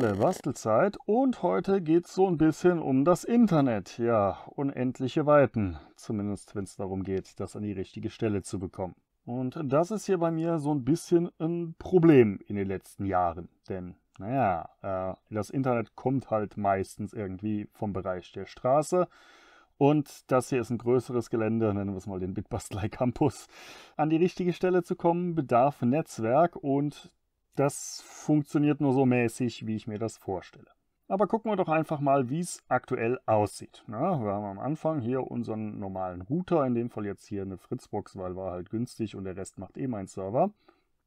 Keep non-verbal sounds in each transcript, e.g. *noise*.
Hallöle, Bastelzeit und heute geht es so ein bisschen um das Internet. Ja, unendliche Weiten, zumindest wenn es darum geht, das an die richtige Stelle zu bekommen. Und das ist hier bei mir so ein bisschen ein Problem in den letzten Jahren. Denn, naja, äh, das Internet kommt halt meistens irgendwie vom Bereich der Straße. Und das hier ist ein größeres Gelände, nennen wir es mal den Bitbastelei Campus. An die richtige Stelle zu kommen, bedarf Netzwerk und das funktioniert nur so mäßig, wie ich mir das vorstelle. Aber gucken wir doch einfach mal, wie es aktuell aussieht. Na, wir haben am Anfang hier unseren normalen Router, in dem Fall jetzt hier eine Fritzbox, weil war halt günstig und der Rest macht eh mein Server.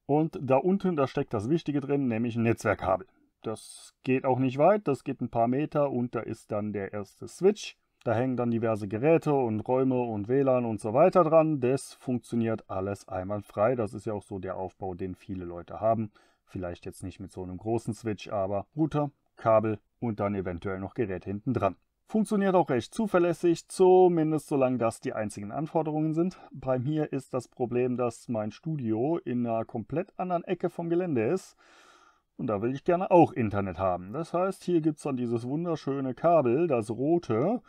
Und da unten, da steckt das Wichtige drin, nämlich ein Netzwerkkabel. Das geht auch nicht weit, das geht ein paar Meter und da ist dann der erste Switch. Da hängen dann diverse Geräte und Räume und WLAN und so weiter dran. Das funktioniert alles einwandfrei. Das ist ja auch so der Aufbau, den viele Leute haben. Vielleicht jetzt nicht mit so einem großen Switch, aber Router, Kabel und dann eventuell noch Gerät hinten dran. Funktioniert auch recht zuverlässig, zumindest solange das die einzigen Anforderungen sind. Bei mir ist das Problem, dass mein Studio in einer komplett anderen Ecke vom Gelände ist. Und da will ich gerne auch Internet haben. Das heißt, hier gibt es dann dieses wunderschöne Kabel, das rote.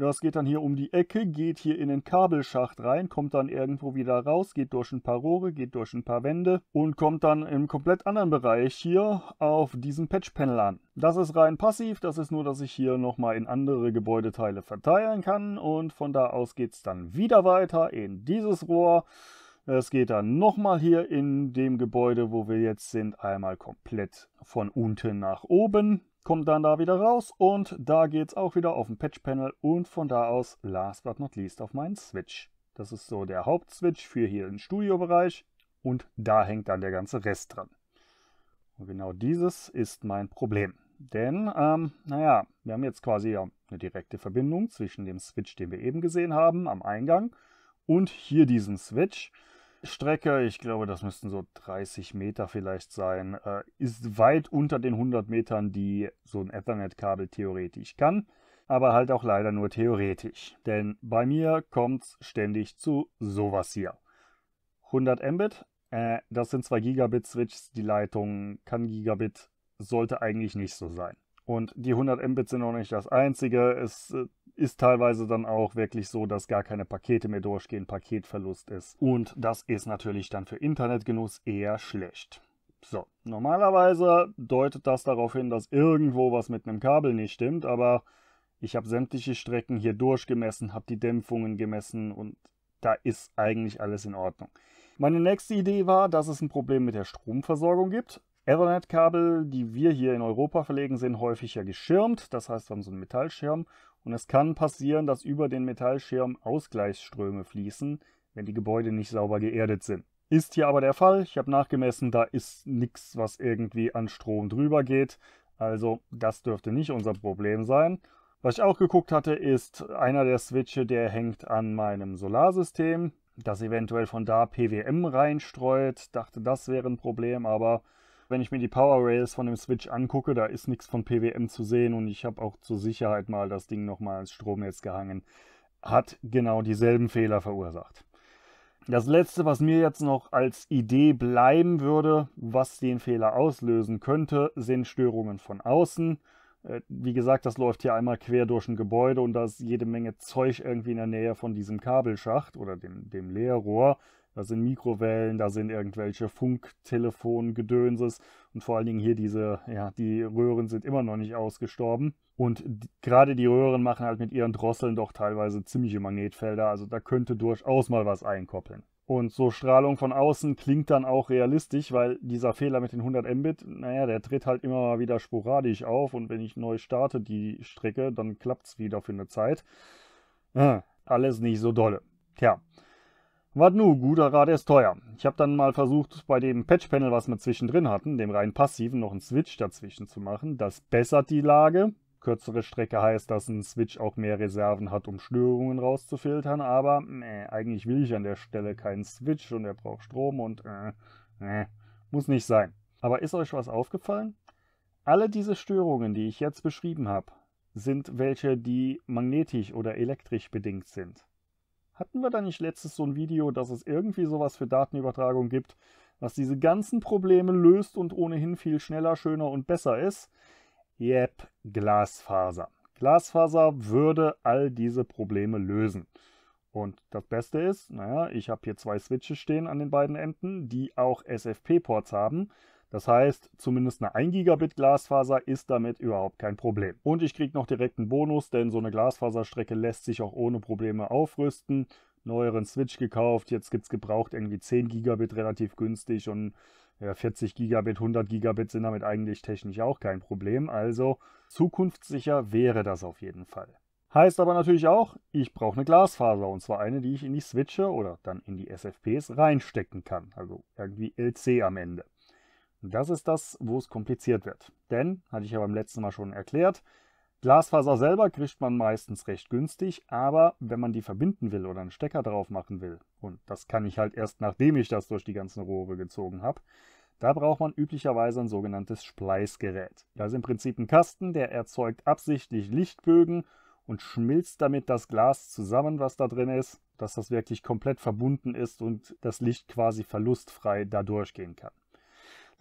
Das geht dann hier um die Ecke, geht hier in den Kabelschacht rein, kommt dann irgendwo wieder raus, geht durch ein paar Rohre, geht durch ein paar Wände und kommt dann im komplett anderen Bereich hier auf diesem Patch-Panel an. Das ist rein passiv, das ist nur, dass ich hier nochmal in andere Gebäudeteile verteilen kann und von da aus geht es dann wieder weiter in dieses Rohr. Es geht dann nochmal hier in dem Gebäude, wo wir jetzt sind, einmal komplett von unten nach oben kommt dann da wieder raus und da geht es auch wieder auf den Patch-Panel und von da aus, last but not least, auf meinen Switch. Das ist so der Hauptswitch für hier den Studiobereich und da hängt dann der ganze Rest dran. Und genau dieses ist mein Problem. Denn, ähm, naja, wir haben jetzt quasi eine direkte Verbindung zwischen dem Switch, den wir eben gesehen haben, am Eingang und hier diesen Switch. Strecke, ich glaube, das müssten so 30 Meter vielleicht sein, äh, ist weit unter den 100 Metern, die so ein Ethernet-Kabel theoretisch kann, aber halt auch leider nur theoretisch. Denn bei mir kommt es ständig zu sowas hier. 100 Mbit, äh, das sind 2 Gigabit Switches, die Leitung kann Gigabit, sollte eigentlich nicht so sein. Und die 100 Mbit sind auch nicht das einzige. Es äh, ist teilweise dann auch wirklich so, dass gar keine Pakete mehr durchgehen, Paketverlust ist. Und das ist natürlich dann für Internetgenuss eher schlecht. So, normalerweise deutet das darauf hin, dass irgendwo was mit einem Kabel nicht stimmt, aber ich habe sämtliche Strecken hier durchgemessen, habe die Dämpfungen gemessen und da ist eigentlich alles in Ordnung. Meine nächste Idee war, dass es ein Problem mit der Stromversorgung gibt. Ethernet-Kabel, die wir hier in Europa verlegen, sind häufig ja geschirmt. Das heißt, wir haben so einen Metallschirm. Und es kann passieren, dass über den Metallschirm Ausgleichsströme fließen, wenn die Gebäude nicht sauber geerdet sind. Ist hier aber der Fall. Ich habe nachgemessen, da ist nichts, was irgendwie an Strom drüber geht. Also das dürfte nicht unser Problem sein. Was ich auch geguckt hatte, ist einer der Switche, der hängt an meinem Solarsystem, das eventuell von da PWM reinstreut. Dachte, das wäre ein Problem, aber wenn ich mir die Power Rails von dem Switch angucke, da ist nichts von PWM zu sehen und ich habe auch zur Sicherheit mal das Ding nochmal als Stromnetz gehangen. Hat genau dieselben Fehler verursacht. Das letzte, was mir jetzt noch als Idee bleiben würde, was den Fehler auslösen könnte, sind Störungen von außen. Äh, wie gesagt, das läuft hier einmal quer durch ein Gebäude und da ist jede Menge Zeug irgendwie in der Nähe von diesem Kabelschacht oder dem, dem Leerrohr. Da sind Mikrowellen, da sind irgendwelche Funktelefongedönses und vor allen Dingen hier diese, ja, die Röhren sind immer noch nicht ausgestorben. Und gerade die Röhren machen halt mit ihren Drosseln doch teilweise ziemliche Magnetfelder, also da könnte durchaus mal was einkoppeln. Und so Strahlung von außen klingt dann auch realistisch, weil dieser Fehler mit den 100 Mbit, naja, der tritt halt immer mal wieder sporadisch auf und wenn ich neu starte die Strecke, dann klappt es wieder für eine Zeit. Ah, alles nicht so dolle. Tja, was nu, guter Rat ist teuer. Ich habe dann mal versucht, bei dem Patch-Panel, was wir zwischendrin hatten, dem rein passiven, noch einen Switch dazwischen zu machen. Das bessert die Lage. Kürzere Strecke heißt, dass ein Switch auch mehr Reserven hat, um Störungen rauszufiltern. Aber äh, eigentlich will ich an der Stelle keinen Switch und er braucht Strom und äh, äh, muss nicht sein. Aber ist euch was aufgefallen? Alle diese Störungen, die ich jetzt beschrieben habe, sind welche, die magnetisch oder elektrisch bedingt sind. Hatten wir da nicht letztes so ein Video, dass es irgendwie sowas für Datenübertragung gibt, was diese ganzen Probleme löst und ohnehin viel schneller, schöner und besser ist? Yep, Glasfaser. Glasfaser würde all diese Probleme lösen. Und das Beste ist, naja, ich habe hier zwei Switches stehen an den beiden Enden, die auch SFP-Ports haben. Das heißt, zumindest eine 1 Gigabit Glasfaser ist damit überhaupt kein Problem. Und ich kriege noch direkt einen Bonus, denn so eine Glasfaserstrecke lässt sich auch ohne Probleme aufrüsten. Neueren Switch gekauft, jetzt gibt es gebraucht irgendwie 10 Gigabit relativ günstig und ja, 40 Gigabit, 100 Gigabit sind damit eigentlich technisch auch kein Problem. Also zukunftssicher wäre das auf jeden Fall. Heißt aber natürlich auch, ich brauche eine Glasfaser und zwar eine, die ich in die Switche oder dann in die SFPs reinstecken kann. Also irgendwie LC am Ende. Das ist das, wo es kompliziert wird. Denn, hatte ich ja beim letzten Mal schon erklärt, Glasfaser selber kriegt man meistens recht günstig, aber wenn man die verbinden will oder einen Stecker drauf machen will, und das kann ich halt erst nachdem ich das durch die ganzen Rohre gezogen habe, da braucht man üblicherweise ein sogenanntes Spleißgerät. Das ist im Prinzip ein Kasten, der erzeugt absichtlich Lichtbögen und schmilzt damit das Glas zusammen, was da drin ist, dass das wirklich komplett verbunden ist und das Licht quasi verlustfrei da durchgehen kann.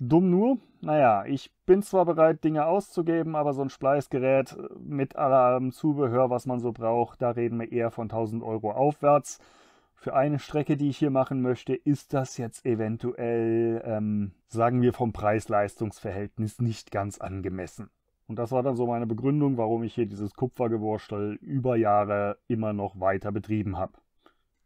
Dumm nur, naja, ich bin zwar bereit, Dinge auszugeben, aber so ein Spleißgerät mit allem Zubehör, was man so braucht, da reden wir eher von 1000 Euro aufwärts. Für eine Strecke, die ich hier machen möchte, ist das jetzt eventuell, ähm, sagen wir, vom Preis-Leistungs-Verhältnis nicht ganz angemessen. Und das war dann so meine Begründung, warum ich hier dieses Kupfergewurstel über Jahre immer noch weiter betrieben habe.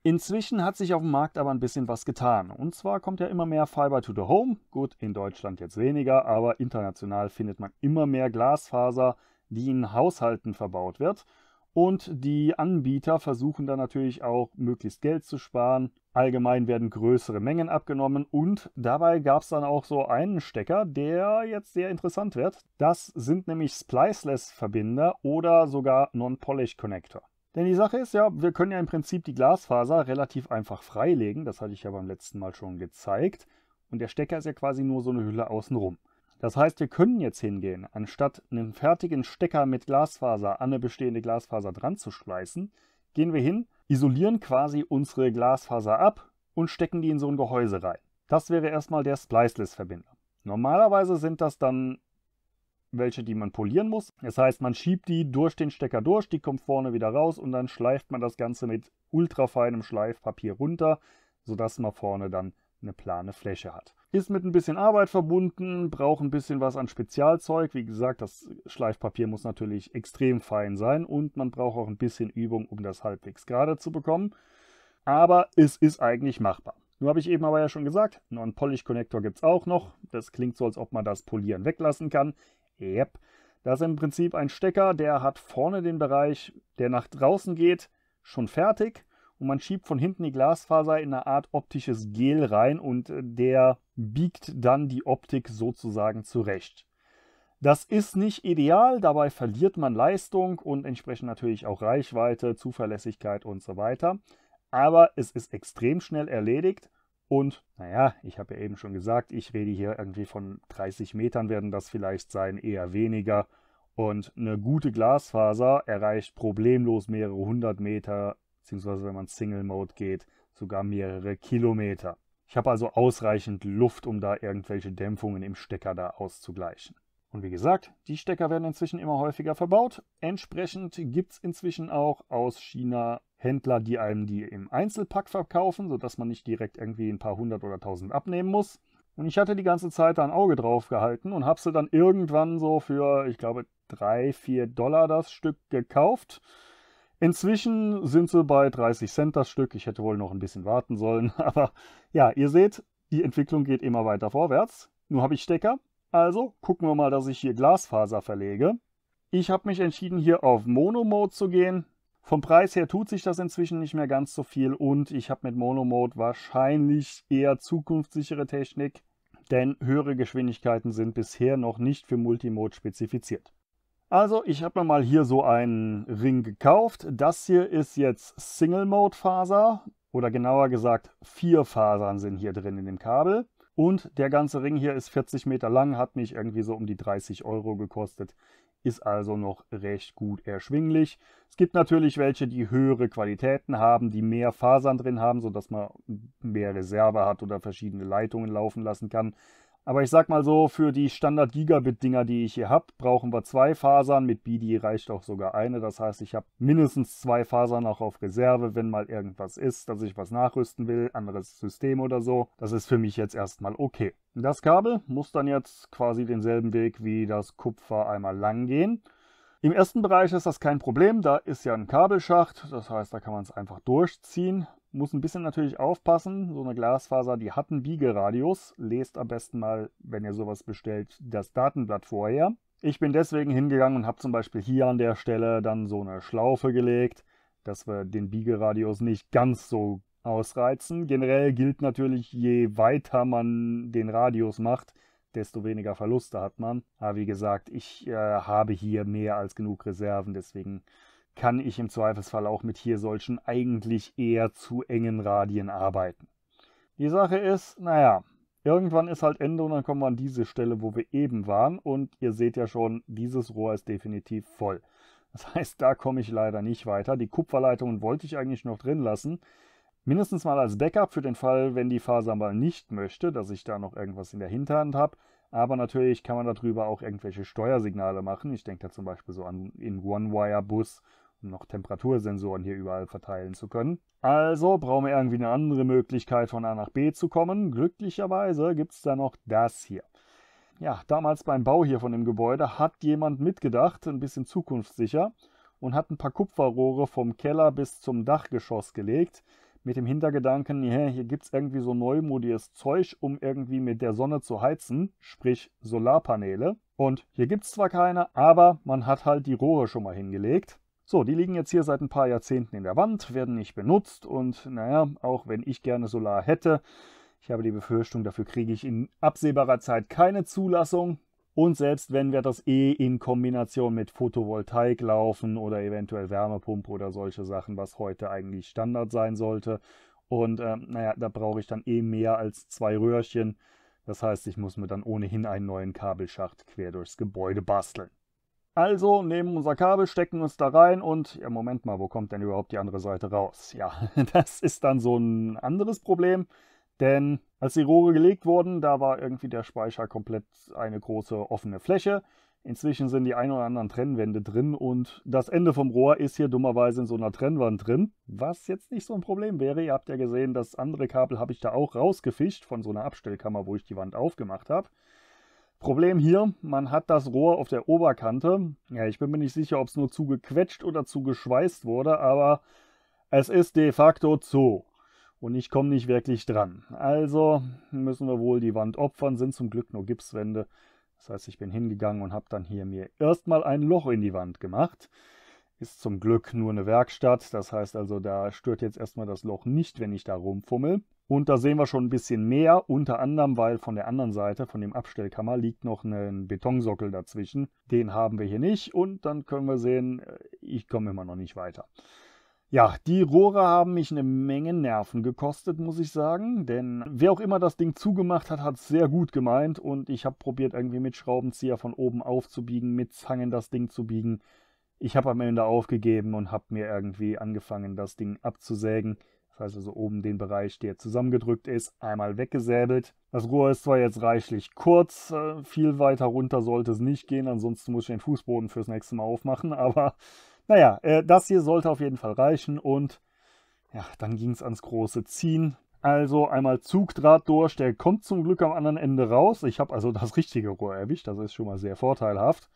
Inzwischen hat sich auf dem Markt aber ein bisschen was getan. Und zwar kommt ja immer mehr Fiber to the Home. Gut, in Deutschland jetzt weniger, aber international findet man immer mehr Glasfaser, die in Haushalten verbaut wird. Und die Anbieter versuchen dann natürlich auch möglichst Geld zu sparen. Allgemein werden größere Mengen abgenommen und dabei gab es dann auch so einen Stecker, der jetzt sehr interessant wird. Das sind nämlich Spliceless-Verbinder oder sogar Non-Polish-Connector. Denn die Sache ist ja, wir können ja im Prinzip die Glasfaser relativ einfach freilegen. Das hatte ich ja beim letzten Mal schon gezeigt. Und der Stecker ist ja quasi nur so eine Hülle außenrum. Das heißt, wir können jetzt hingehen, anstatt einen fertigen Stecker mit Glasfaser an eine bestehende Glasfaser dran zu schweißen, gehen wir hin, isolieren quasi unsere Glasfaser ab und stecken die in so ein Gehäuse rein. Das wäre erstmal der Spliceless-Verbinder. Normalerweise sind das dann welche, die man polieren muss. Das heißt, man schiebt die durch den Stecker durch, die kommt vorne wieder raus und dann schleift man das Ganze mit ultrafeinem Schleifpapier runter, sodass man vorne dann eine plane Fläche hat. Ist mit ein bisschen Arbeit verbunden, braucht ein bisschen was an Spezialzeug. Wie gesagt, das Schleifpapier muss natürlich extrem fein sein und man braucht auch ein bisschen Übung, um das halbwegs gerade zu bekommen. Aber es ist eigentlich machbar. Nur habe ich eben aber ja schon gesagt, einen Polish-Connector gibt es auch noch. Das klingt so, als ob man das Polieren weglassen kann. Yep. Das ist im Prinzip ein Stecker, der hat vorne den Bereich, der nach draußen geht, schon fertig. Und man schiebt von hinten die Glasfaser in eine Art optisches Gel rein und äh, der biegt dann die Optik sozusagen zurecht. Das ist nicht ideal, dabei verliert man Leistung und entsprechend natürlich auch Reichweite, Zuverlässigkeit und so weiter. Aber es ist extrem schnell erledigt und naja, ich habe ja eben schon gesagt, ich rede hier irgendwie von 30 Metern werden das vielleicht sein, eher weniger. Und eine gute Glasfaser erreicht problemlos mehrere hundert Meter, beziehungsweise wenn man Single Mode geht, sogar mehrere Kilometer. Ich habe also ausreichend Luft, um da irgendwelche Dämpfungen im Stecker da auszugleichen. Und wie gesagt, die Stecker werden inzwischen immer häufiger verbaut. Entsprechend gibt es inzwischen auch aus China Händler, die einem die im Einzelpack verkaufen, sodass man nicht direkt irgendwie ein paar hundert oder tausend abnehmen muss. Und ich hatte die ganze Zeit da ein Auge drauf gehalten und habe sie dann irgendwann so für, ich glaube, drei, vier Dollar das Stück gekauft. Inzwischen sind sie bei 30 Cent das Stück. Ich hätte wohl noch ein bisschen warten sollen. *laughs* Aber ja, ihr seht, die Entwicklung geht immer weiter vorwärts. Nur habe ich Stecker, also gucken wir mal, dass ich hier Glasfaser verlege. Ich habe mich entschieden, hier auf Mono-Mode zu gehen. Vom Preis her tut sich das inzwischen nicht mehr ganz so viel und ich habe mit Mono-Mode wahrscheinlich eher zukunftssichere Technik, denn höhere Geschwindigkeiten sind bisher noch nicht für Multimode spezifiziert. Also, ich habe mir mal hier so einen Ring gekauft. Das hier ist jetzt Single-Mode-Faser oder genauer gesagt vier Fasern sind hier drin in dem Kabel. Und der ganze Ring hier ist 40 Meter lang, hat mich irgendwie so um die 30 Euro gekostet, ist also noch recht gut erschwinglich. Es gibt natürlich welche, die höhere Qualitäten haben, die mehr Fasern drin haben, sodass man mehr Reserve hat oder verschiedene Leitungen laufen lassen kann. Aber ich sag mal so, für die Standard-Gigabit-Dinger, die ich hier habe, brauchen wir zwei Fasern. Mit BD reicht auch sogar eine. Das heißt, ich habe mindestens zwei Fasern auch auf Reserve, wenn mal irgendwas ist, dass ich was nachrüsten will, anderes System oder so. Das ist für mich jetzt erstmal okay. Das Kabel muss dann jetzt quasi denselben Weg wie das Kupfer einmal lang gehen. Im ersten Bereich ist das kein Problem, da ist ja ein Kabelschacht, das heißt, da kann man es einfach durchziehen. Muss ein bisschen natürlich aufpassen. So eine Glasfaser, die hat einen Biegeradius. Lest am besten mal, wenn ihr sowas bestellt, das Datenblatt vorher. Ich bin deswegen hingegangen und habe zum Beispiel hier an der Stelle dann so eine Schlaufe gelegt, dass wir den Biegeradius nicht ganz so ausreizen. Generell gilt natürlich, je weiter man den Radius macht, desto weniger Verluste hat man. Aber wie gesagt, ich äh, habe hier mehr als genug Reserven, deswegen kann ich im Zweifelsfall auch mit hier solchen eigentlich eher zu engen Radien arbeiten. Die Sache ist, naja, irgendwann ist halt Ende und dann kommen wir an diese Stelle, wo wir eben waren und ihr seht ja schon, dieses Rohr ist definitiv voll. Das heißt, da komme ich leider nicht weiter. Die Kupferleitungen wollte ich eigentlich noch drin lassen. Mindestens mal als Backup für den Fall, wenn die Faser mal nicht möchte, dass ich da noch irgendwas in der Hinterhand habe. Aber natürlich kann man darüber auch irgendwelche Steuersignale machen. Ich denke da zum Beispiel so an in One-Wire-Bus noch Temperatursensoren hier überall verteilen zu können. Also brauchen wir irgendwie eine andere Möglichkeit von A nach B zu kommen. Glücklicherweise gibt es da noch das hier. Ja, damals beim Bau hier von dem Gebäude hat jemand mitgedacht, ein bisschen zukunftssicher, und hat ein paar Kupferrohre vom Keller bis zum Dachgeschoss gelegt, mit dem Hintergedanken, hier gibt es irgendwie so neumodiges Zeug, um irgendwie mit der Sonne zu heizen, sprich Solarpaneele. Und hier gibt es zwar keine, aber man hat halt die Rohre schon mal hingelegt. So, die liegen jetzt hier seit ein paar Jahrzehnten in der Wand, werden nicht benutzt und naja, auch wenn ich gerne Solar hätte, ich habe die Befürchtung, dafür kriege ich in absehbarer Zeit keine Zulassung. Und selbst wenn wir das eh in Kombination mit Photovoltaik laufen oder eventuell Wärmepumpe oder solche Sachen, was heute eigentlich Standard sein sollte. Und äh, naja, da brauche ich dann eh mehr als zwei Röhrchen. Das heißt, ich muss mir dann ohnehin einen neuen Kabelschacht quer durchs Gebäude basteln. Also nehmen unser Kabel, stecken uns da rein und, ja, Moment mal, wo kommt denn überhaupt die andere Seite raus? Ja, *laughs* das ist dann so ein anderes Problem, denn als die Rohre gelegt wurden, da war irgendwie der Speicher komplett eine große offene Fläche. Inzwischen sind die ein oder anderen Trennwände drin und das Ende vom Rohr ist hier dummerweise in so einer Trennwand drin, was jetzt nicht so ein Problem wäre. Ihr habt ja gesehen, das andere Kabel habe ich da auch rausgefischt von so einer Abstellkammer, wo ich die Wand aufgemacht habe. Problem hier, man hat das Rohr auf der Oberkante. Ja, ich bin mir nicht sicher, ob es nur zu gequetscht oder zu geschweißt wurde, aber es ist de facto zu. Und ich komme nicht wirklich dran. Also müssen wir wohl die Wand opfern, sind zum Glück nur Gipswände. Das heißt, ich bin hingegangen und habe dann hier mir erstmal ein Loch in die Wand gemacht. Ist zum Glück nur eine Werkstatt, das heißt also, da stört jetzt erstmal das Loch nicht, wenn ich da rumfummel. Und da sehen wir schon ein bisschen mehr, unter anderem, weil von der anderen Seite, von dem Abstellkammer, liegt noch ein Betonsockel dazwischen. Den haben wir hier nicht und dann können wir sehen, äh, ich komme immer noch nicht weiter. Ja, die Rohre haben mich eine Menge Nerven gekostet, muss ich sagen. Denn wer auch immer das Ding zugemacht hat, hat es sehr gut gemeint. Und ich habe probiert, irgendwie mit Schraubenzieher von oben aufzubiegen, mit Zangen das Ding zu biegen. Ich habe am Ende aufgegeben und habe mir irgendwie angefangen, das Ding abzusägen. Das heißt also oben den Bereich, der zusammengedrückt ist, einmal weggesäbelt. Das Rohr ist zwar jetzt reichlich kurz, äh, viel weiter runter sollte es nicht gehen, ansonsten muss ich den Fußboden fürs nächste Mal aufmachen, *laughs* aber naja, äh, das hier sollte auf jeden Fall reichen und ja, dann ging es ans große Ziehen. Also einmal Zugdraht durch, der kommt zum Glück am anderen Ende raus. Ich habe also das richtige Rohr erwischt, das ist schon mal sehr vorteilhaft.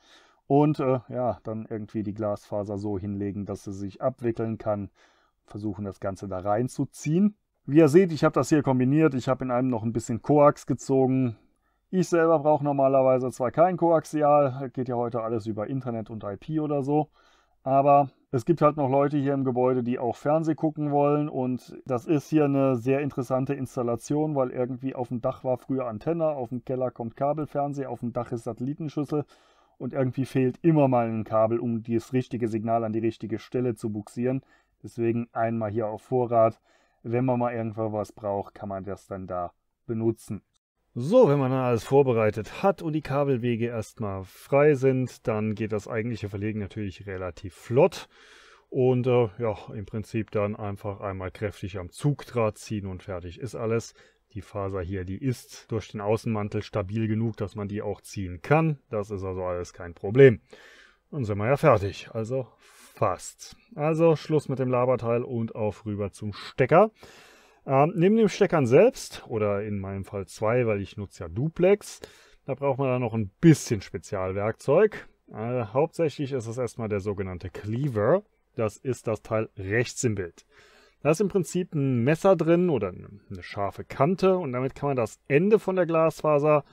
Und äh, ja, dann irgendwie die Glasfaser so hinlegen, dass sie sich abwickeln kann versuchen das Ganze da reinzuziehen. Wie ihr seht, ich habe das hier kombiniert. Ich habe in einem noch ein bisschen Koax gezogen. Ich selber brauche normalerweise zwar kein Koaxial, geht ja heute alles über Internet und IP oder so, aber es gibt halt noch Leute hier im Gebäude, die auch Fernseh gucken wollen und das ist hier eine sehr interessante Installation, weil irgendwie auf dem Dach war früher Antenne, auf dem Keller kommt Kabelfernseher, auf dem Dach ist Satellitenschüssel und irgendwie fehlt immer mal ein Kabel, um das richtige Signal an die richtige Stelle zu buxieren. Deswegen einmal hier auf Vorrat. Wenn man mal irgendwo was braucht, kann man das dann da benutzen. So, wenn man dann alles vorbereitet hat und die Kabelwege erstmal frei sind, dann geht das eigentliche Verlegen natürlich relativ flott. Und äh, ja, im Prinzip dann einfach einmal kräftig am Zugdraht ziehen und fertig ist alles. Die Faser hier, die ist durch den Außenmantel stabil genug, dass man die auch ziehen kann. Das ist also alles kein Problem. Dann sind wir ja fertig. Also fast. Also Schluss mit dem Laberteil und auf rüber zum Stecker. Ähm, neben dem Steckern selbst, oder in meinem Fall zwei, weil ich nutze ja Duplex, da braucht man dann noch ein bisschen Spezialwerkzeug. Äh, hauptsächlich ist es erstmal der sogenannte Cleaver. Das ist das Teil rechts im Bild. Da ist im Prinzip ein Messer drin oder eine scharfe Kante und damit kann man das Ende von der Glasfaser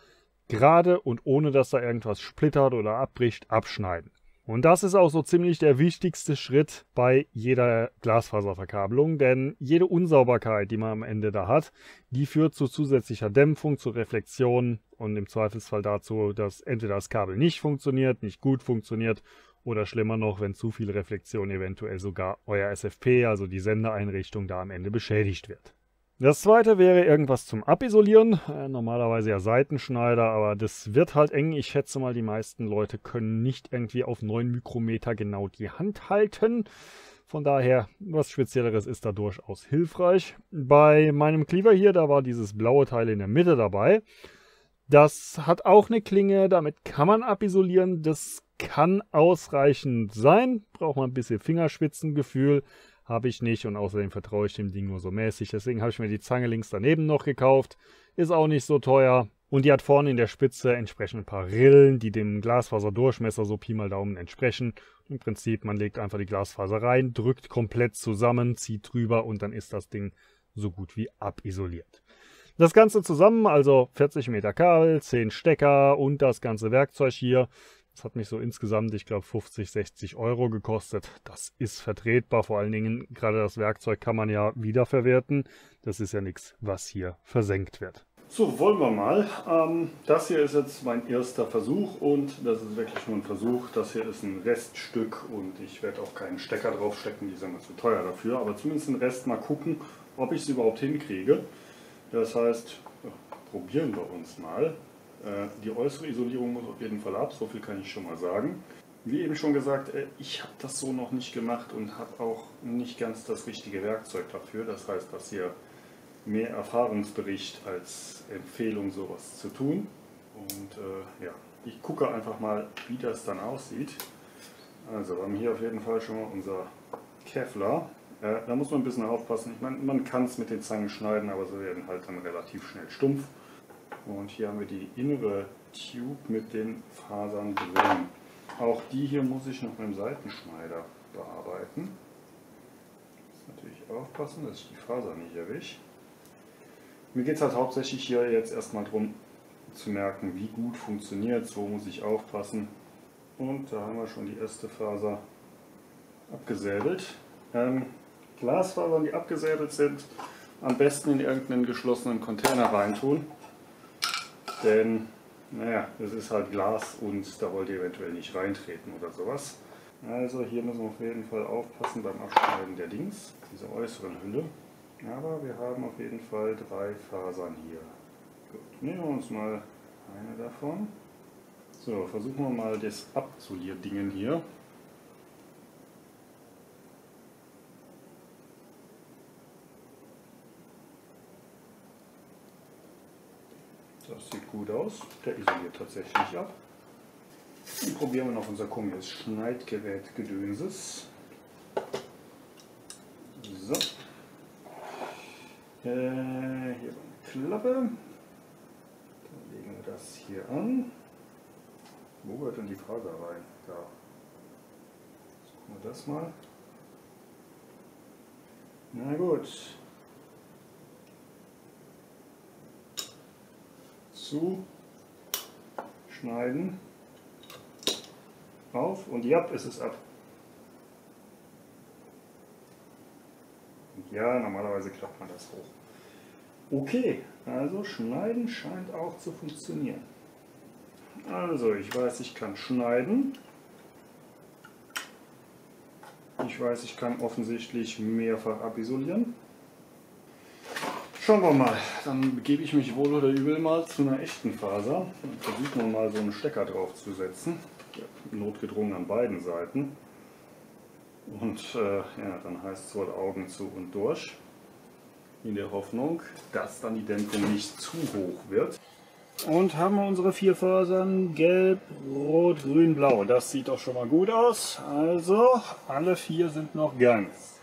gerade und ohne dass da irgendwas splittert oder abbricht, abschneiden. Und das ist auch so ziemlich der wichtigste Schritt bei jeder Glasfaserverkabelung, denn jede Unsauberkeit, die man am Ende da hat, die führt zu zusätzlicher Dämpfung, zu Reflexion und im Zweifelsfall dazu, dass entweder das Kabel nicht funktioniert, nicht gut funktioniert oder schlimmer noch, wenn zu viel Reflexion eventuell sogar euer SFP, also die Sendeeinrichtung, da am Ende beschädigt wird. Das zweite wäre irgendwas zum Abisolieren. Äh, normalerweise ja Seitenschneider, aber das wird halt eng. Ich schätze mal, die meisten Leute können nicht irgendwie auf 9 Mikrometer genau die Hand halten. Von daher, was Spezielleres ist da durchaus hilfreich. Bei meinem Cleaver hier, da war dieses blaue Teil in der Mitte dabei. Das hat auch eine Klinge, damit kann man abisolieren. Das kann ausreichend sein. Braucht man ein bisschen Fingerspitzengefühl. Habe ich nicht und außerdem vertraue ich dem Ding nur so mäßig. Deswegen habe ich mir die Zange links daneben noch gekauft. Ist auch nicht so teuer. Und die hat vorne in der Spitze entsprechend ein paar Rillen, die dem Glasfaserdurchmesser so Pi mal Daumen entsprechen. Im Prinzip, man legt einfach die Glasfaser rein, drückt komplett zusammen, zieht drüber und dann ist das Ding so gut wie abisoliert. Das Ganze zusammen, also 40 Meter Kabel, 10 Stecker und das ganze Werkzeug hier, das hat mich so insgesamt, ich glaube, 50, 60 Euro gekostet. Das ist vertretbar. Vor allen Dingen, gerade das Werkzeug kann man ja wiederverwerten. Das ist ja nichts, was hier versenkt wird. So, wollen wir mal. Ähm, das hier ist jetzt mein erster Versuch und das ist wirklich nur ein Versuch. Das hier ist ein Reststück und ich werde auch keinen Stecker draufstecken, die sind mir zu teuer dafür. Aber zumindest den Rest mal gucken, ob ich es überhaupt hinkriege. Das heißt, probieren wir uns mal. Äh, die äußere Isolierung muss auf jeden Fall ab, so viel kann ich schon mal sagen. Wie eben schon gesagt, äh, ich habe das so noch nicht gemacht und habe auch nicht ganz das richtige Werkzeug dafür. Das heißt, das hier mehr Erfahrungsbericht als Empfehlung, sowas zu tun. Und äh, ja, ich gucke einfach mal, wie das dann aussieht. Also, wir haben hier auf jeden Fall schon mal unser Kevlar. Äh, da muss man ein bisschen aufpassen. Ich meine, man kann es mit den Zangen schneiden, aber sie werden halt dann relativ schnell stumpf. Und hier haben wir die innere Tube mit den Fasern drin. Auch die hier muss ich noch mit dem Seitenschneider bearbeiten. Muss natürlich aufpassen, dass ich die Faser nicht erwische. Mir geht es halt hauptsächlich hier jetzt erstmal darum zu merken, wie gut funktioniert es, wo muss ich aufpassen. Und da haben wir schon die erste Faser abgesäbelt. Ähm, Glasfasern, die abgesäbelt sind, am besten in irgendeinen geschlossenen Container reintun. Denn, naja, es ist halt Glas und da wollt ihr eventuell nicht reintreten oder sowas. Also hier müssen wir auf jeden Fall aufpassen beim Abschneiden der Dings, dieser äußeren Hülle. Aber wir haben auf jeden Fall drei Fasern hier. Gut, nehmen wir uns mal eine davon. So, versuchen wir mal das Absolierdingen hier. Das sieht gut aus. Der isoliert tatsächlich ab. Dann probieren wir noch unser komisches Schneidgerät Gedönses. So. Äh, hier eine Klappe. Dann legen wir das hier an. Wo gehört denn die Faser rein? Da. Jetzt gucken wir das mal. Na gut. Zu, schneiden, auf und ja, ist es ab. Und ja, normalerweise klappt man das hoch. Okay, also schneiden scheint auch zu funktionieren. Also, ich weiß, ich kann schneiden. Ich weiß, ich kann offensichtlich mehrfach abisolieren. Schauen wir mal, dann begebe ich mich wohl oder übel mal zu einer echten Faser und versuchen wir mal so einen Stecker drauf zu setzen. Notgedrungen an beiden Seiten. Und äh, ja, dann heißt es wohl Augen zu und durch. in der Hoffnung, dass dann die Dämpfung nicht zu hoch wird. Und haben wir unsere vier Fasern gelb, rot, grün, blau. Das sieht doch schon mal gut aus. Also alle vier sind noch ganz.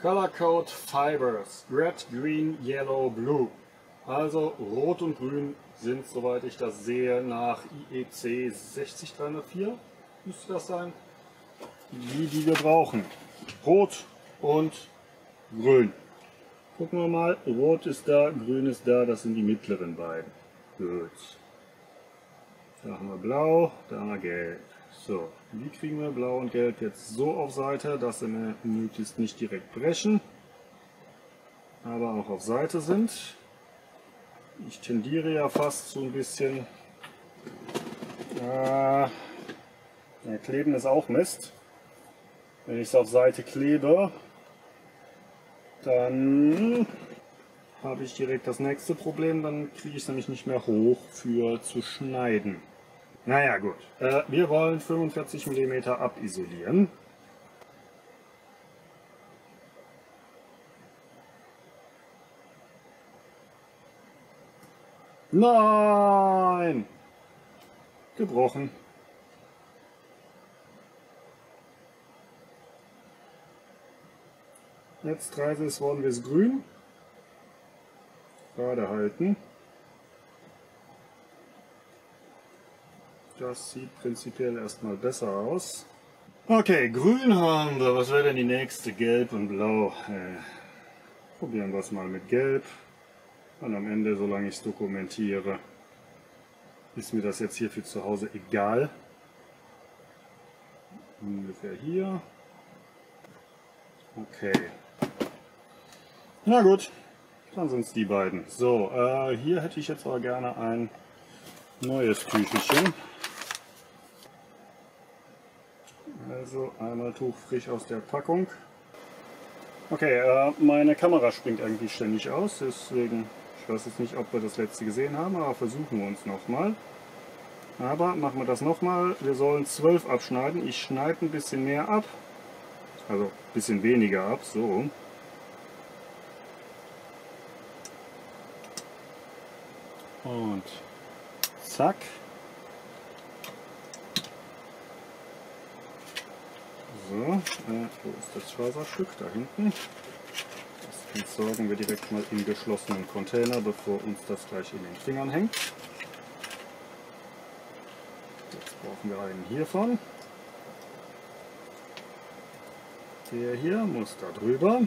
Color Code Fibers, Red, Green, Yellow, Blue. Also Rot und Grün sind, soweit ich das sehe, nach IEC 60304, müsste das sein, die, die wir brauchen. Rot und Grün. Gucken wir mal, Rot ist da, Grün ist da, das sind die mittleren beiden. Gut. Da haben wir Blau, da haben wir Gelb. So, wie kriegen wir Blau und Gelb jetzt so auf Seite, dass sie möglichst nicht direkt brechen, aber auch auf Seite sind. Ich tendiere ja fast so ein bisschen. Äh, ja, kleben ist auch Mist. Wenn ich es auf Seite klebe, dann habe ich direkt das nächste Problem, dann kriege ich es nämlich nicht mehr hoch für zu schneiden. Naja gut, äh, wir wollen 45 mm abisolieren. Nein! Gebrochen. Jetzt Netztreise ist worden wir es grün. Gerade halten. Das sieht prinzipiell erstmal besser aus. Okay, grün haben wir. Was wäre denn die nächste? Gelb und blau. Äh, probieren wir es mal mit gelb. Und am Ende, solange ich es dokumentiere, ist mir das jetzt hier für zu Hause egal. Ungefähr hier. Okay. Na gut, dann sind es die beiden. So, äh, hier hätte ich jetzt aber gerne ein neues Küchelchen. Also einmal Tuch frisch aus der Packung. Okay, äh, meine Kamera springt irgendwie ständig aus, deswegen, ich weiß jetzt nicht, ob wir das letzte gesehen haben, aber versuchen wir uns nochmal. Aber machen wir das nochmal. Wir sollen 12 abschneiden. Ich schneide ein bisschen mehr ab. Also ein bisschen weniger ab, so. Und zack. So, äh, wo ist das Faserstück? Da hinten. Das entsorgen wir direkt mal im geschlossenen Container, bevor uns das gleich in den Fingern hängt. Jetzt brauchen wir einen hiervon. Der hier muss da drüber.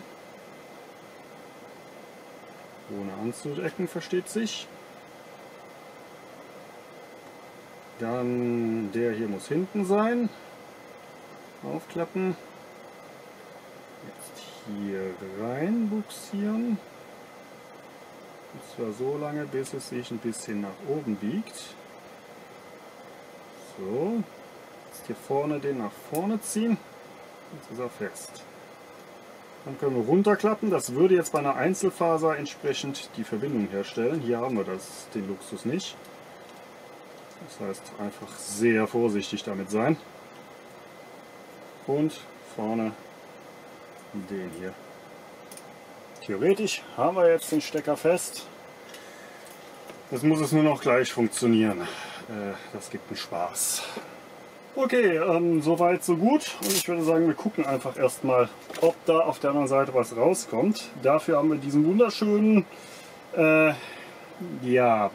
Ohne anzudecken, versteht sich. Dann der hier muss hinten sein. Aufklappen. Jetzt hier rein buxieren. Und zwar so lange, bis es sich ein bisschen nach oben biegt. So. Jetzt hier vorne den nach vorne ziehen. Jetzt ist er fest. Dann können wir runterklappen. Das würde jetzt bei einer Einzelfaser entsprechend die Verbindung herstellen. Hier haben wir das, den Luxus nicht. Das heißt, einfach sehr vorsichtig damit sein. Und vorne den hier. Theoretisch haben wir jetzt den Stecker fest. Jetzt muss es nur noch gleich funktionieren. Äh, das gibt einen Spaß. Okay, ähm, soweit so gut. Und ich würde sagen, wir gucken einfach erstmal, ob da auf der anderen Seite was rauskommt. Dafür haben wir diesen wunderschönen, äh, ja,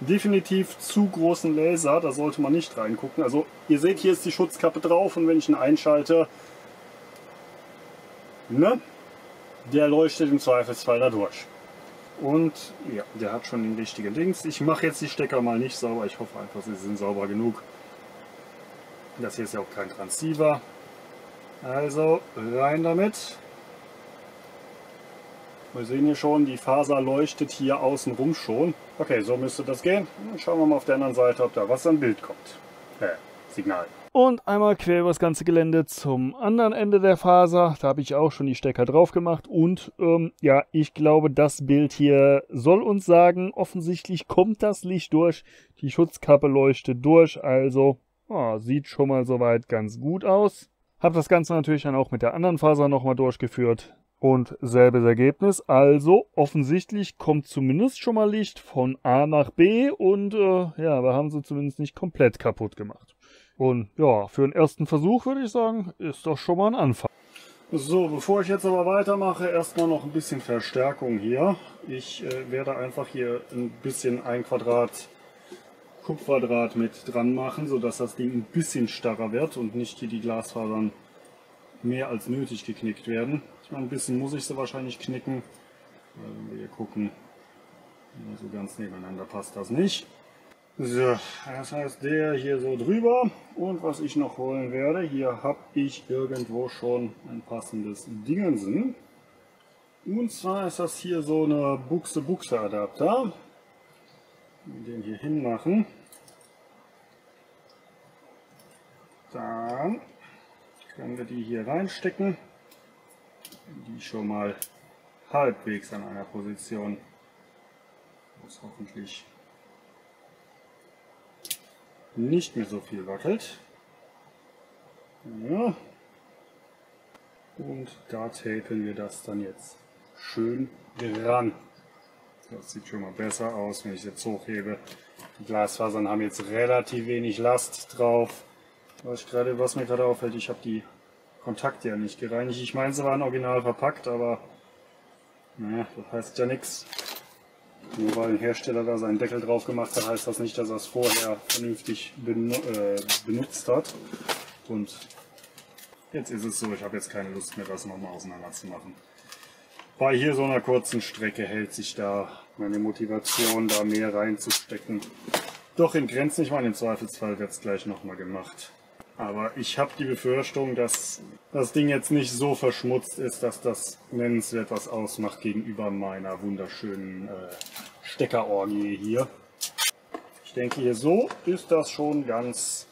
definitiv zu großen Laser, da sollte man nicht reingucken. Also ihr seht, hier ist die Schutzkappe drauf und wenn ich ihn einschalte, ne, der leuchtet im Zweifelsfall da durch. Und ja, der hat schon den richtigen Dings. Ich mache jetzt die Stecker mal nicht sauber, ich hoffe einfach, sie sind sauber genug. Das hier ist ja auch kein Transceiver. Also rein damit. Wir sehen hier schon, die Faser leuchtet hier außen rum schon. Okay, so müsste das gehen. Dann schauen wir mal auf der anderen Seite, ob da was an Bild kommt. Äh, Signal. Und einmal quer über das ganze Gelände zum anderen Ende der Faser. Da habe ich auch schon die Stecker drauf gemacht. Und ähm, ja, ich glaube, das Bild hier soll uns sagen, offensichtlich kommt das Licht durch. Die Schutzkappe leuchtet durch. Also oh, sieht schon mal soweit ganz gut aus. Habe das Ganze natürlich dann auch mit der anderen Faser nochmal durchgeführt. Und selbes Ergebnis, also offensichtlich kommt zumindest schon mal Licht von A nach B und äh, ja, wir haben sie zumindest nicht komplett kaputt gemacht. Und ja, für den ersten Versuch würde ich sagen, ist doch schon mal ein Anfang. So, bevor ich jetzt aber weitermache, erstmal noch ein bisschen Verstärkung hier. Ich äh, werde einfach hier ein bisschen ein Quadrat Kupferdraht mit dran machen, sodass das Ding ein bisschen starrer wird und nicht hier die Glasfasern mehr als nötig geknickt werden. Ich meine, ein bisschen muss ich sie wahrscheinlich knicken. Wenn wir hier gucken, so ganz nebeneinander passt das nicht. So, das heißt der hier so drüber. Und was ich noch holen werde, hier habe ich irgendwo schon ein passendes Dingensen. Und zwar ist das hier so eine Buchse-Buchse-Adapter. Den hier hinmachen. Dann können wir die hier reinstecken die schon mal halbwegs an einer Position, wo es hoffentlich nicht mehr so viel wackelt. Ja. Und da tapen wir das dann jetzt schön dran. Das sieht schon mal besser aus, wenn ich jetzt hochhebe. Die Glasfasern haben jetzt relativ wenig Last drauf. Was, grade, was mir gerade auffällt, ich habe die Kontakte ja nicht gereinigt. Ich meine, sie waren original verpackt, aber naja, das heißt ja nichts. Nur weil ein Hersteller da seinen Deckel drauf gemacht hat, heißt das nicht, dass er es vorher vernünftig benu äh, benutzt hat. Und jetzt ist es so, ich habe jetzt keine Lust mehr, das nochmal auseinander zu machen. Bei hier so einer kurzen Strecke hält sich da meine Motivation, da mehr reinzustecken. Doch in Grenzen, ich meine, im Zweifelsfall wird es gleich nochmal gemacht. Aber ich habe die Befürchtung, dass das Ding jetzt nicht so verschmutzt ist, dass das nennenswert was ausmacht gegenüber meiner wunderschönen äh, Steckerorgie hier. Ich denke hier so ist das schon ganz...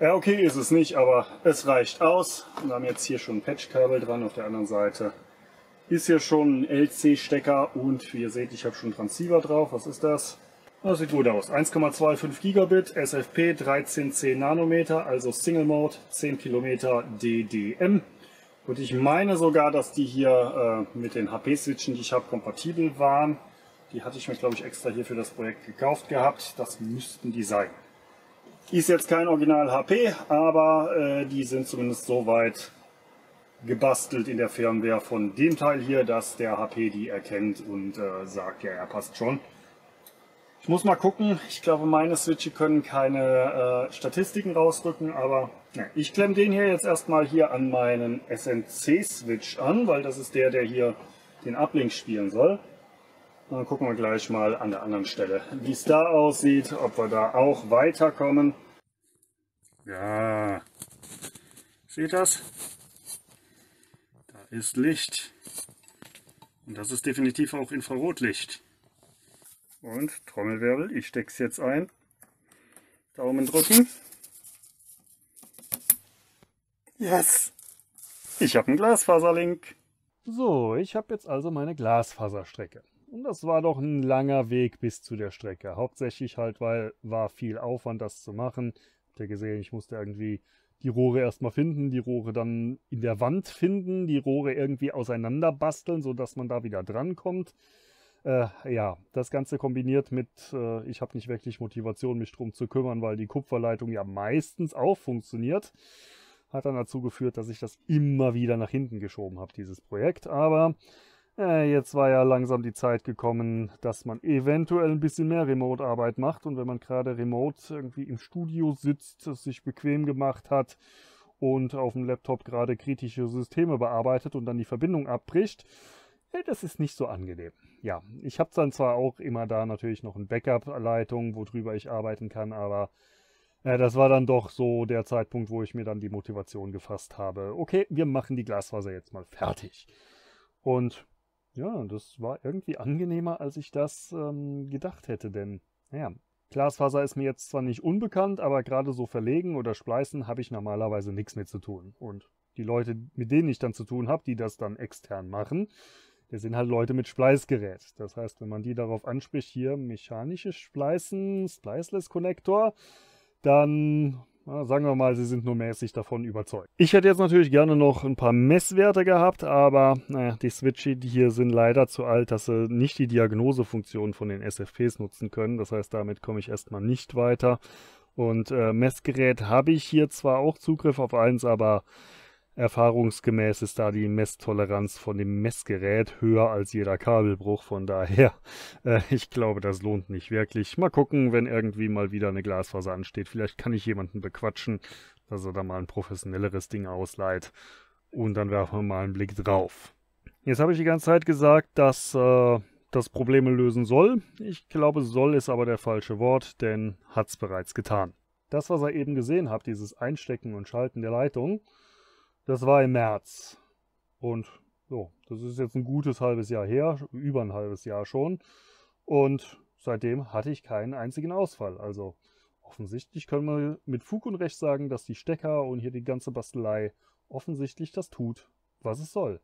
Ja, okay ist es nicht, aber es reicht aus. Wir haben jetzt hier schon ein Patchkabel dran auf der anderen Seite. Ist hier schon ein LC-Stecker und wie ihr seht, ich habe schon Transceiver drauf. Was ist das? Das sieht gut aus. 1,25 Gigabit, SFP 1310 Nanometer, also Single Mode, 10 Kilometer DDM. Und ich meine sogar, dass die hier äh, mit den HP-Switchen, die ich habe, kompatibel waren. Die hatte ich mir, glaube ich, extra hier für das Projekt gekauft gehabt. Das müssten die sein. Ist jetzt kein Original HP, aber äh, die sind zumindest so weit gebastelt in der Firmware von dem Teil hier, dass der HP die erkennt und äh, sagt, ja, er passt schon. Ich muss mal gucken. Ich glaube, meine Switche können keine äh, Statistiken rausrücken, aber ja, ich klemme den hier jetzt erstmal hier an meinen SNC-Switch an, weil das ist der, der hier den Uplink spielen soll. Und dann gucken wir gleich mal an der anderen Stelle, wie es da aussieht, ob wir da auch weiterkommen. Ja, seht das? Da ist Licht. Und das ist definitiv auch Infrarotlicht. Und Trommelwirbel, ich stecke es jetzt ein. Daumen drücken. Yes! Ich habe einen Glasfaserlink. So, ich habe jetzt also meine Glasfaserstrecke. Und das war doch ein langer Weg bis zu der Strecke. Hauptsächlich halt, weil war viel Aufwand, das zu machen. Habt ihr gesehen, ich musste irgendwie die Rohre erstmal finden, die Rohre dann in der Wand finden, die Rohre irgendwie auseinander basteln, sodass man da wieder drankommt. Äh, ja, das Ganze kombiniert mit, äh, ich habe nicht wirklich Motivation, mich drum zu kümmern, weil die Kupferleitung ja meistens auch funktioniert, hat dann dazu geführt, dass ich das immer wieder nach hinten geschoben habe, dieses Projekt. Aber äh, jetzt war ja langsam die Zeit gekommen, dass man eventuell ein bisschen mehr Remote-Arbeit macht. Und wenn man gerade remote irgendwie im Studio sitzt, es sich bequem gemacht hat und auf dem Laptop gerade kritische Systeme bearbeitet und dann die Verbindung abbricht, das ist nicht so angenehm. Ja, ich habe dann zwar auch immer da natürlich noch eine Backup-Leitung, worüber ich arbeiten kann, aber äh, das war dann doch so der Zeitpunkt, wo ich mir dann die Motivation gefasst habe. Okay, wir machen die Glasfaser jetzt mal fertig. Und ja, das war irgendwie angenehmer, als ich das ähm, gedacht hätte, denn, naja, Glasfaser ist mir jetzt zwar nicht unbekannt, aber gerade so verlegen oder spleißen habe ich normalerweise nichts mit zu tun. Und die Leute, mit denen ich dann zu tun habe, die das dann extern machen, das sind halt Leute mit Spleißgerät. Das heißt, wenn man die darauf anspricht, hier mechanisches Spleißen, Spliceless Connector, dann Na, sagen wir mal, sie sind nur mäßig davon überzeugt. Ich hätte jetzt natürlich gerne noch ein paar Messwerte gehabt, aber naja, die Switchy hier sind leider zu alt, dass sie nicht die Diagnosefunktion von den SFPs nutzen können. Das heißt, damit komme ich erstmal nicht weiter. Und äh, Messgerät habe ich hier zwar auch Zugriff auf eins, aber Erfahrungsgemäß ist da die Messtoleranz von dem Messgerät höher als jeder Kabelbruch. Von daher, *laughs* äh, ich glaube, das lohnt nicht wirklich. Mal gucken, wenn irgendwie mal wieder eine Glasfaser ansteht. Vielleicht kann ich jemanden bequatschen, dass er da mal ein professionelleres Ding ausleiht. Und dann werfen wir mal einen Blick drauf. Jetzt habe ich die ganze Zeit gesagt, dass äh, das Probleme lösen soll. Ich glaube, soll ist aber der falsche Wort, denn hat es bereits getan. Das, was ihr eben gesehen habt, dieses Einstecken und Schalten der Leitung, das war im März. Und so, das ist jetzt ein gutes halbes Jahr her, über ein halbes Jahr schon. Und seitdem hatte ich keinen einzigen Ausfall. Also offensichtlich können wir mit Fug und Recht sagen, dass die Stecker und hier die ganze Bastelei offensichtlich das tut, was es soll.